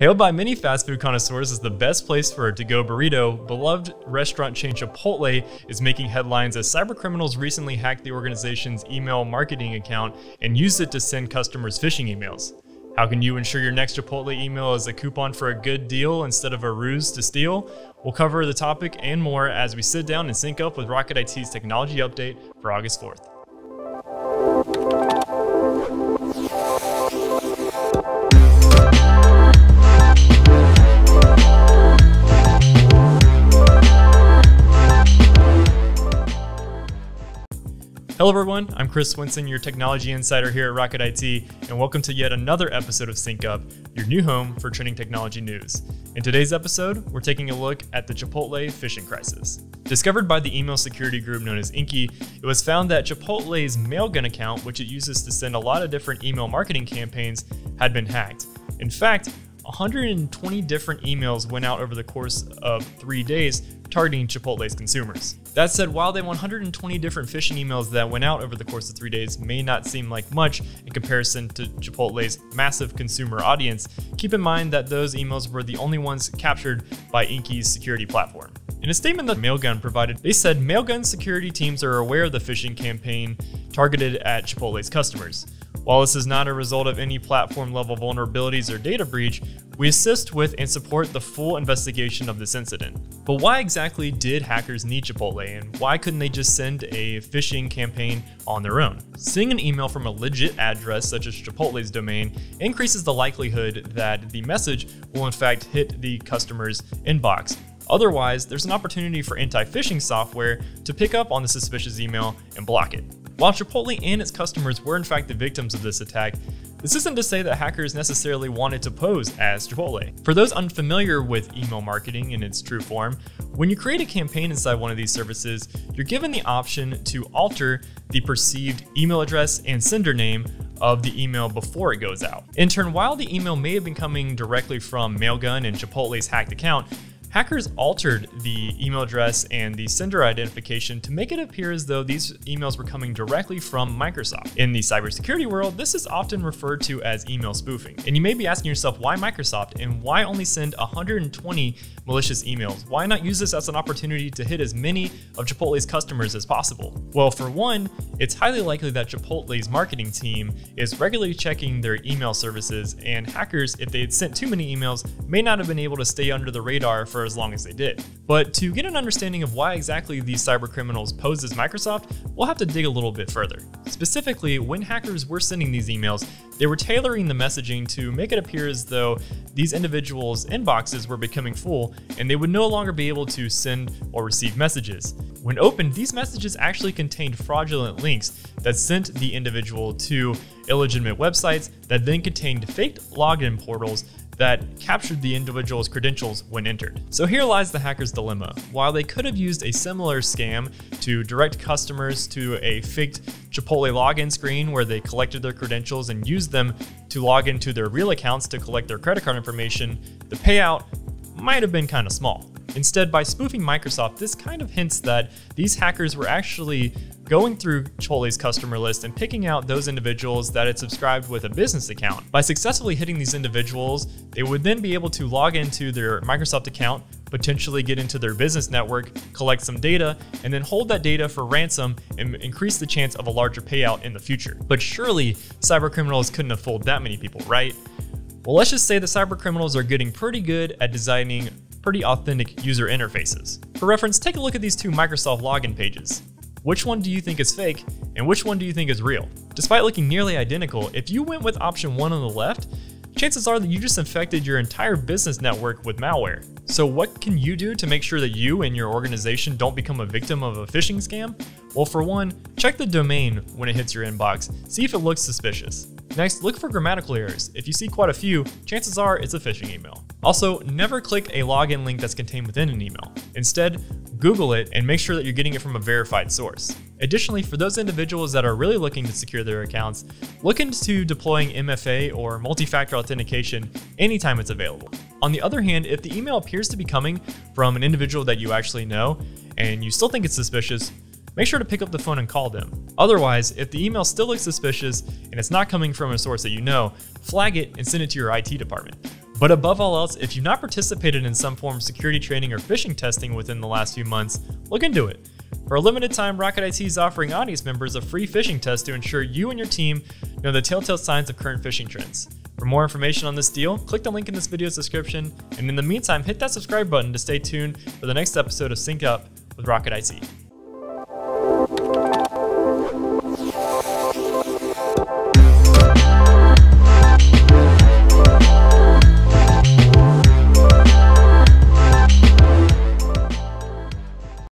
Hailed by many fast food connoisseurs as the best place for a to go burrito, beloved restaurant chain Chipotle is making headlines as cybercriminals recently hacked the organization's email marketing account and used it to send customers phishing emails. How can you ensure your next Chipotle email is a coupon for a good deal instead of a ruse to steal? We'll cover the topic and more as we sit down and sync up with Rocket IT's technology update for August 4th. Hello, everyone. I'm Chris Swinson, your technology insider here at Rocket IT, and welcome to yet another episode of Sync Up, your new home for trending technology news. In today's episode, we're taking a look at the Chipotle phishing crisis. Discovered by the email security group known as Inky, it was found that Chipotle's Mailgun account, which it uses to send a lot of different email marketing campaigns, had been hacked. In fact, 120 different emails went out over the course of three days targeting Chipotle's consumers. That said, while the 120 different phishing emails that went out over the course of three days may not seem like much in comparison to Chipotle's massive consumer audience, keep in mind that those emails were the only ones captured by Inky's security platform. In a statement that Mailgun provided, they said Mailgun security teams are aware of the phishing campaign targeted at Chipotle's customers. While this is not a result of any platform level vulnerabilities or data breach, we assist with and support the full investigation of this incident. But why exactly did hackers need Chipotle and why couldn't they just send a phishing campaign on their own? Seeing an email from a legit address such as Chipotle's domain increases the likelihood that the message will in fact hit the customer's inbox. Otherwise, there's an opportunity for anti phishing software to pick up on the suspicious email and block it. While Chipotle and its customers were in fact the victims of this attack, this isn't to say that hackers necessarily wanted to pose as Chipotle. For those unfamiliar with email marketing in its true form, when you create a campaign inside one of these services, you're given the option to alter the perceived email address and sender name of the email before it goes out. In turn, while the email may have been coming directly from Mailgun and Chipotle's hacked account, Hackers altered the email address and the sender identification to make it appear as though these emails were coming directly from Microsoft. In the cybersecurity world, this is often referred to as email spoofing. And you may be asking yourself, why Microsoft and why only send 120 malicious emails? Why not use this as an opportunity to hit as many of Chipotle's customers as possible? Well, for one, it's highly likely that Chipotle's marketing team is regularly checking their email services, and hackers, if they had sent too many emails, may not have been able to stay under the radar for as long as they did. But to get an understanding of why exactly these cyber criminals posed as Microsoft, we'll have to dig a little bit further. Specifically, when hackers were sending these emails, they were tailoring the messaging to make it appear as though these individuals' inboxes were becoming full and they would no longer be able to send or receive messages. When opened, these messages actually contained fraudulent links that sent the individual to illegitimate websites that then contained faked login portals that captured the individual's credentials when entered. So here lies the hacker's dilemma. While they could have used a similar scam to direct customers to a faked Chipotle login screen where they collected their credentials and used them to log into their real accounts to collect their credit card information, the payout might have been kind of small. Instead, by spoofing Microsoft, this kind of hints that these hackers were actually going through Chipotle's customer list and picking out those individuals that had subscribed with a business account. By successfully hitting these individuals, they would then be able to log into their Microsoft account, potentially get into their business network, collect some data, and then hold that data for ransom and increase the chance of a larger payout in the future. But surely, cyber criminals couldn't have fooled that many people, right? Well, let's just say the cyber criminals are getting pretty good at designing pretty authentic user interfaces. For reference, take a look at these two Microsoft login pages. Which one do you think is fake, and which one do you think is real? Despite looking nearly identical, if you went with option 1 on the left, chances are that you just infected your entire business network with malware. So what can you do to make sure that you and your organization don't become a victim of a phishing scam? Well, for one, check the domain when it hits your inbox, see if it looks suspicious. Next, look for grammatical errors. If you see quite a few, chances are it's a phishing email. Also, never click a login link that's contained within an email. Instead, Google it and make sure that you're getting it from a verified source. Additionally, for those individuals that are really looking to secure their accounts, look into deploying MFA or multi-factor authentication anytime it's available. On the other hand, if the email appears to be coming from an individual that you actually know and you still think it's suspicious, make sure to pick up the phone and call them. Otherwise, if the email still looks suspicious and it's not coming from a source that you know, flag it and send it to your IT department. But above all else, if you've not participated in some form of security training or phishing testing within the last few months, look into it. For a limited time, Rocket IT is offering audience members a free phishing test to ensure you and your team know the telltale signs of current phishing trends. For more information on this deal, click the link in this video's description, and in the meantime, hit that subscribe button to stay tuned for the next episode of Sync Up with Rocket IT.